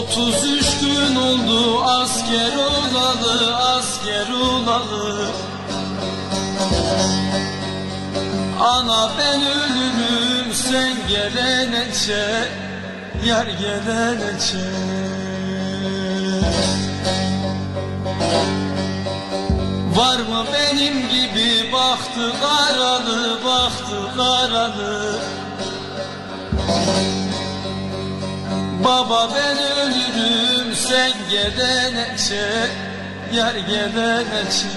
Otuz üç gün oldu asker olalı Ana ben ölürüm sen geleneçe Yar geleneçe Var mı benim gibi bahtı karalı bahtı karalı? Baba ben ölürüm sen geleneçe Yar geleneçe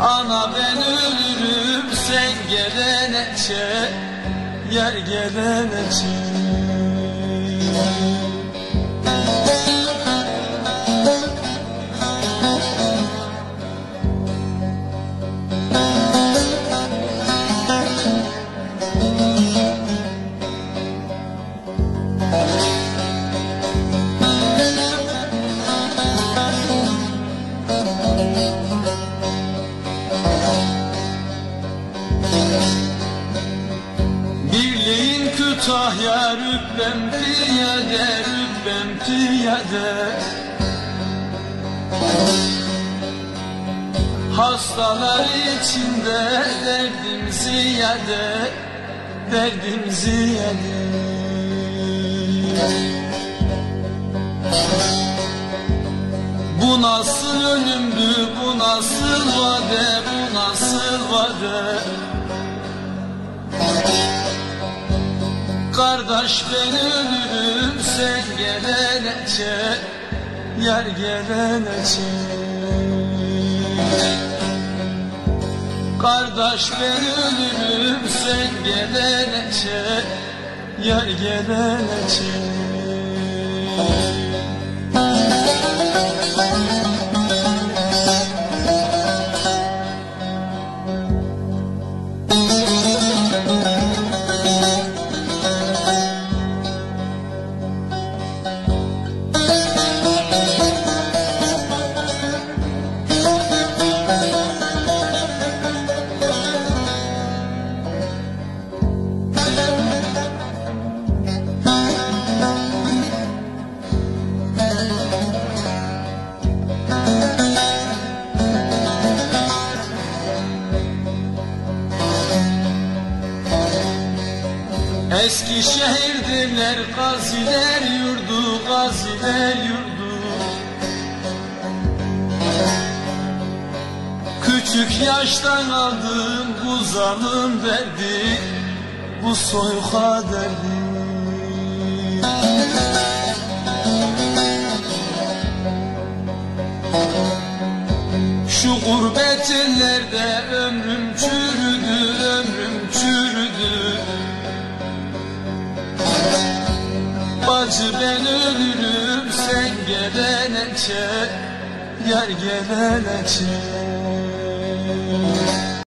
Ana ben ölürüm sen geleneçe Yar geleneçe Birliğin Kütahya rübbem piyade rübbem piyade Hastalar içinde derdim ziyade Derdim ziyade Bu nasıl ölümdü bu nasıl vade bu nasıl vade Kardeş ben ölürüm sen geleneçe Yar geleneçe Kardeş ben ölürüm sen geleneçe Yar geleneçe Eski şehirdiler gaziler yurdu gaziler yurdu. Küçük yaştan aldım bu zalim derdi Bu soyka derdi ben ölürüm sen geleneçe Yar geleneçe